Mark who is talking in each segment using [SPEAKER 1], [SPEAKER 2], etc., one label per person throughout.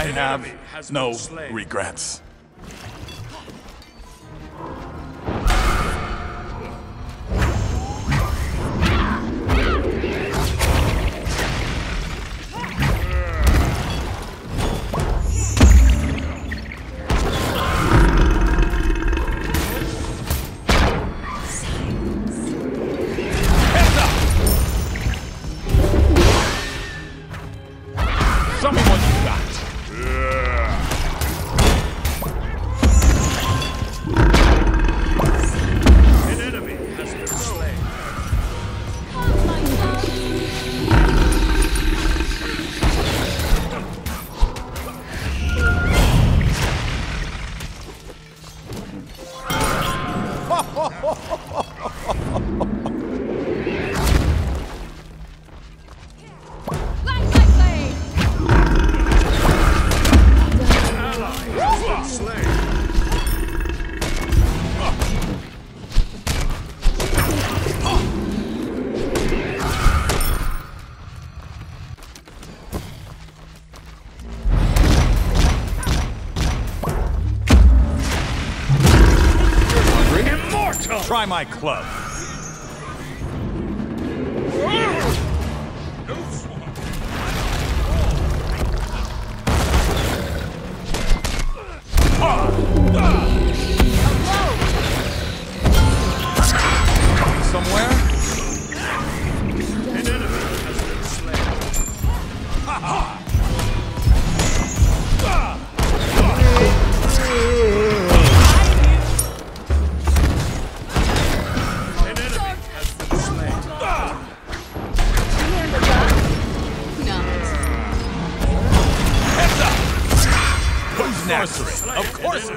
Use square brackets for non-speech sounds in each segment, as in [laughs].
[SPEAKER 1] I have
[SPEAKER 2] no regrets. Try my club.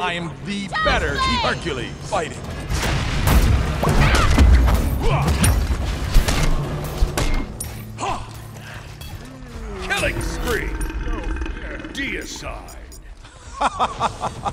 [SPEAKER 2] I am the Just better. Hercules fighting.
[SPEAKER 1] Killing spree! Deicide! [laughs]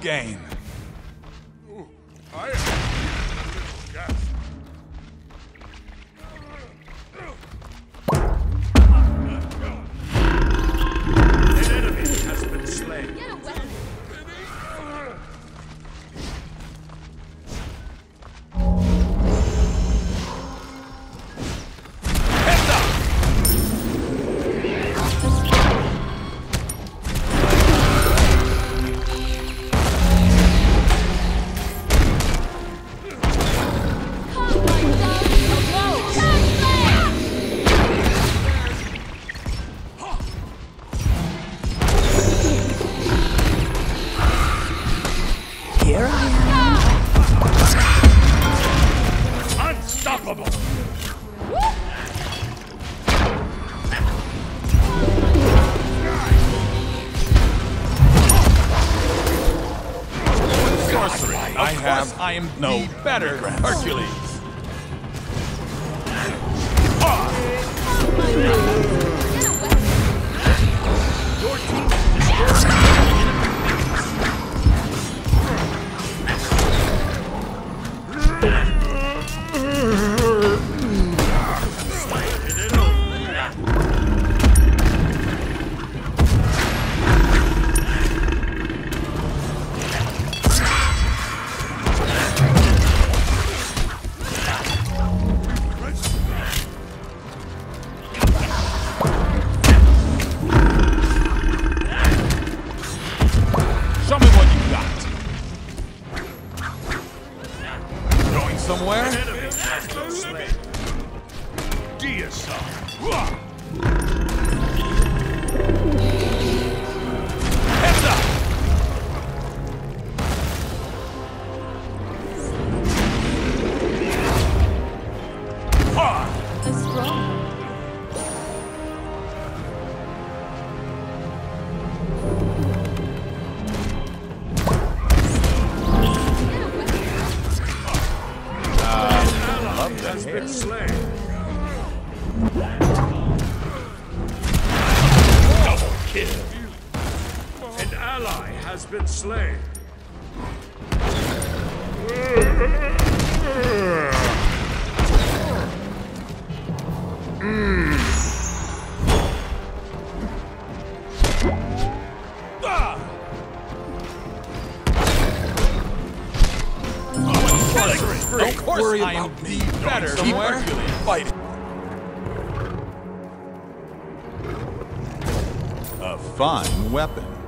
[SPEAKER 2] pain, no better Hercules.
[SPEAKER 3] Oh,
[SPEAKER 1] ally has been slain.
[SPEAKER 2] Of course I am the better
[SPEAKER 4] Somewhere?
[SPEAKER 2] Hercules.
[SPEAKER 4] Fighting.
[SPEAKER 2] A fine weapon.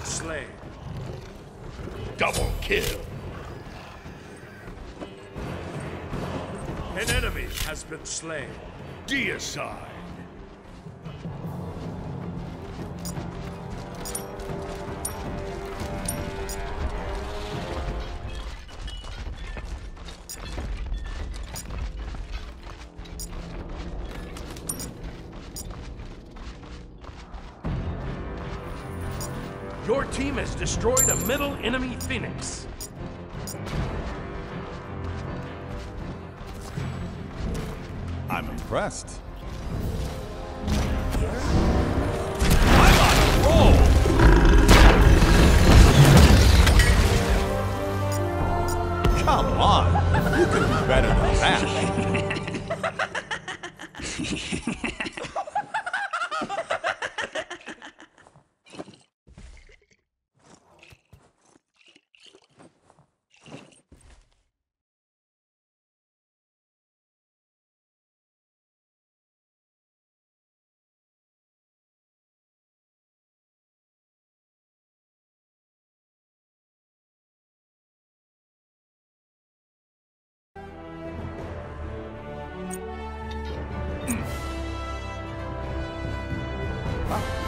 [SPEAKER 1] Slain. Double kill. An enemy has been slain. Deicide. Your team has destroyed a middle enemy phoenix.
[SPEAKER 2] I'm impressed. I'm on a roll! Come on. You could be better than that. [laughs] 啊